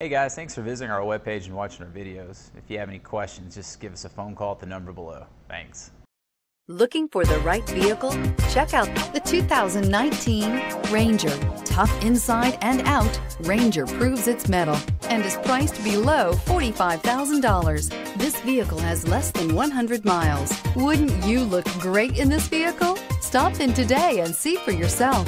Hey guys, thanks for visiting our webpage and watching our videos. If you have any questions, just give us a phone call at the number below. Thanks. Looking for the right vehicle? Check out the 2019 Ranger. Tough inside and out, Ranger proves its metal and is priced below $45,000. This vehicle has less than 100 miles. Wouldn't you look great in this vehicle? Stop in today and see for yourself.